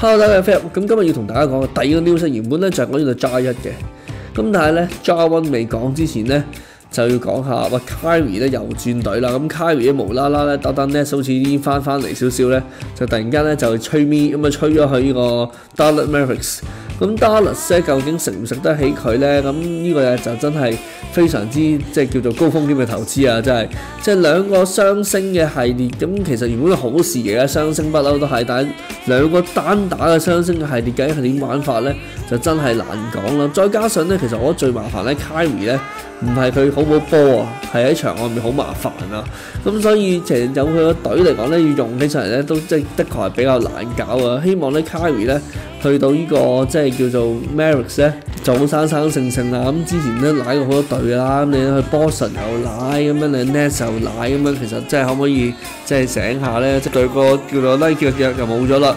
Hello，大家好，Philip。咁今日要同大家講嘅第二個 news，原本咧就係講呢個 Jar 一嘅，咁但係咧 Jar One 未講之前咧，就要講下喂 Kyrie 咧又轉隊啦。咁 Kyrie 咧無啦啦咧，單單咧好似已經翻翻嚟少少咧，就突然間咧就吹咪咁啊吹咗去呢個 Dallas Mavericks。咁 Dallas 咧究竟食唔食得起佢咧？咁呢個嘢就真係非常之即係叫做高風險嘅投資啊！真係即係兩個雙星嘅系列，咁其實原本係好事嚟嘅，雙星不嬲都係，但係兩個單打嘅雙星嘅系列究竟係點玩法咧？就真係難講啦。再加上咧，其實我最麻煩咧，Kyrie 咧唔係佢好冇波啊，係喺場外面好麻煩啊。咁所以其實有佢個隊嚟講咧，要用起上嚟咧，都即係的確係比較難搞啊。希望咧 Kyrie 咧去到呢個即係叫做 m e r i c k s 咧，就好生生性性啦。咁之前咧奶過好多隊啦，咁你去波神又奶咁樣，你 Nets 又奶咁樣，其實即係可唔可以即係醒下咧？即係對個叫做 Nike 嘅腳又冇咗啦。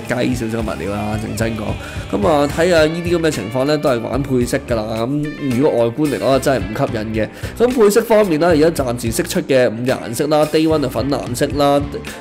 即係雞少少嘅物料啦，认真讲。咁啊睇下呢啲咁嘅情况咧，都系玩配色噶啦。咁如果外观嚟講，真系唔吸引嘅。咁配色方面咧，而家暫時釋出嘅五隻顏色啦，Day One 就粉蓝色啦，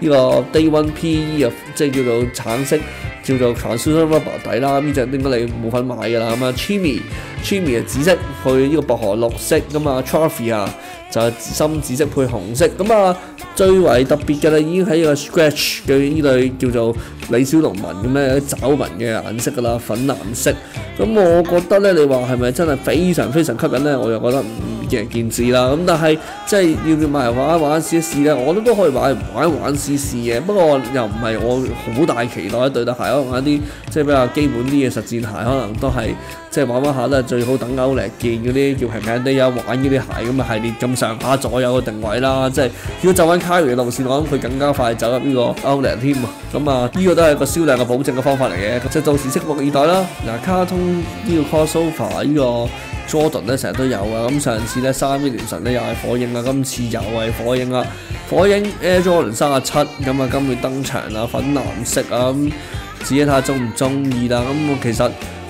呢个 Day One PE 啊，即系叫做橙色。叫做 translucent rubber 底啦，呢只應該你冇份買㗎啦。咁啊，Chimi Chimi 係紫色配呢個薄荷綠色，咁啊 Trophy 啊就係深紫色配紅色。咁啊最為特別嘅啦，已經喺個 Scratch 嘅呢類叫做李小龍紋咁咧，爪紋嘅顏色㗎啦，粉藍色。咁我覺得咧，你話係咪真係非常非常吸引咧？我又覺得唔見仁見智啦。咁但係即係要唔要買嚟玩一玩試一試咧？我都都可以買玩玩試試嘅。不過又唔係我好大期待對對鞋。可能一啲即係比較基本啲嘅實戰鞋，可能都係即係玩玩下咧，最好等歐力見嗰啲叫平平地啊玩嗰啲鞋咁嘅系列咁上下左右嘅定位啦。即係如果走翻 Kyrie 嘅路線，我諗佢更加快走入呢個歐力添啊。咁啊，呢個都係一個銷量嘅保證嘅方法嚟嘅。即係到時拭目以待啦。嗱，卡通呢個 crossover 呢個 Jordan 咧成日都有啊。咁上次咧三 V 聯神咧又係火影啊，今次又係火影啊。火影 Air Jordan 三十七咁啊，今月登場啊，粉藍色啊咁。自己睇下中唔中意啦，咁我其實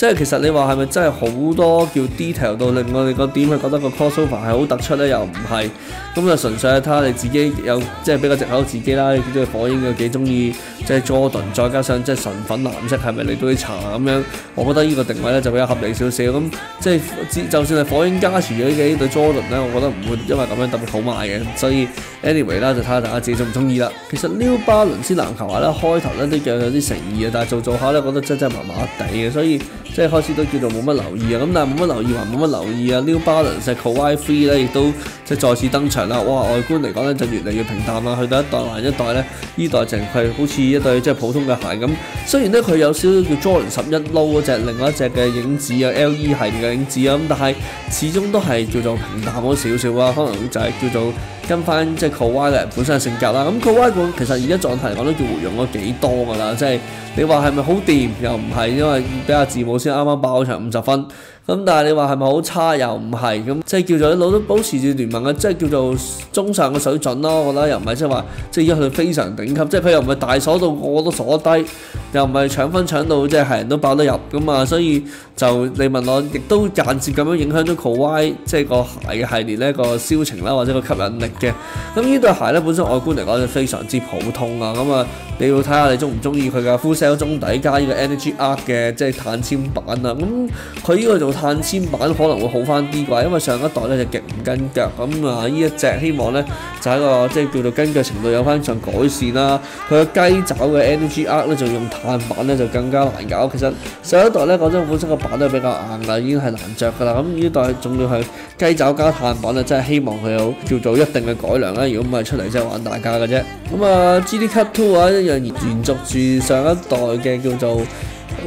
即係其實你話係咪真係好多叫 detail 到令我哋個點去覺得個 crossover 係好突出咧？又唔係，咁就純粹係睇下你自己有即係比較藉口自己啦。你中意火影嘅幾中意即係 Jordan，再加上即係純粉藍色係咪嚟到啲茶咁樣？我覺得呢個定位咧就比較合理少少。咁即係就算係火影加持咗嘅呢對 Jordan 咧，我覺得唔會因為咁樣特別好賣嘅。所以 anyway 啦，就睇下大家自己中唔中意啦。其實 New Balance 籃球鞋咧開頭咧都叫有啲誠意嘅，但係做做下咧覺得真真麻麻地嘅，所以。即係開始都叫做冇乜留意啊，咁但係冇乜留意還冇乜留意啊。New Balance Kawhi Free 咧亦都即係再次登場啦。哇，外觀嚟講咧就越嚟越平淡啦。去到一代還一代咧，呢代淨係好似一對即係普通嘅鞋咁。雖然咧佢有少少叫 Jordan 十一 Low 嗰隻另外一隻嘅影子啊，LE 系列嘅影子啊，咁但係始終都係叫做平淡咗少少啊。可能就係叫做跟翻即係 Kawhi 嘅本身嘅性格啦。咁 Kawhi 其實而家狀態嚟講都叫回用咗幾多㗎啦，即係你話係咪好掂又唔係，因為比較字母先啱啱爆場五十分。咁但係你話係咪好差又唔係，咁即係叫做一路都保持住聯盟嘅，即係叫做中上嘅水準咯。我覺得又唔係即係話即係一去到非常頂級，即係佢又唔係大鎖到個個都鎖低，又唔係搶分搶到即係係人都爆得入咁啊。所以就你問我，亦都間接咁樣影響咗 Kawhi 即係個鞋嘅系列呢個銷情啦，或者個吸引力嘅。咁呢對鞋咧本身外觀嚟講就非常之普通啊。咁啊，你要睇下你中唔中意佢嘅 Full Sail 中底加呢個 Energy Arc 嘅即係碳纖板啊。咁佢呢個碳纖板可能會好翻啲啩，因為上一代咧就極唔跟腳，咁啊呢一隻希望咧就喺個即係叫做跟腳程度有翻上改善啦。佢嘅雞爪嘅 NGR 咧就用碳板咧就更加難搞。其實上一代咧講真本身個板都係比較硬啦，已經係難着噶啦。咁呢代仲要係雞爪加碳板啊，真係希望佢有叫做一定嘅改良啦。如果唔係出嚟真係玩大家嘅啫。咁啊 GD Cut Two 啊一樣延續住上一代嘅叫做。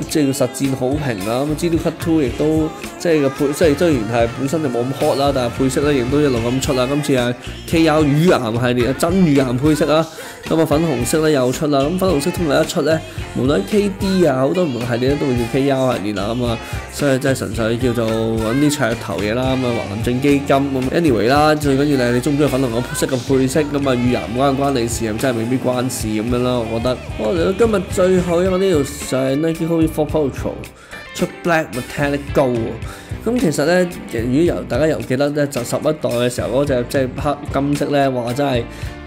即係實戰好評啦。咁 G2 Cut Two 亦都即係個配，即係雖然係本身就冇咁 hot 啦，但係配色咧亦都一路咁出啦。今次係 KR 乳岩系列啊，真乳岩配色啊，咁啊粉紅色咧又出啦。咁粉紅色通常一出咧，無論 KD 啊好多唔同系列都會叫 KR 系列啦。咁啊，所以真係純粹叫做揾啲噱頭嘢啦。咁啊，環境基金咁，anyway 啦，最緊要係你中唔中意粉紅色嘅配色咁啊，乳岩關唔關你事啊？真係未必關事咁樣啦，我覺得。我嚟到今日最後一個呢條就係 Nike Joy For Patrol 出 Black Metallic Gold 喎。咁其實咧，如果由大家又記得咧，就十一代嘅時候嗰隻即係黑金色咧，話真係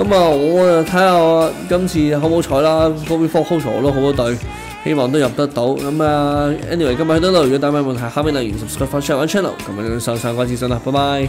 咁啊，我啊睇下今次好唔好彩啦 f o r Four Culture 我都好多隊，希望都入得到。咁啊，anyway 今日去到度，如果大家有問題，下面留言 subscribe、share 翻 channel，咁啊，上上個資訊啦，拜拜。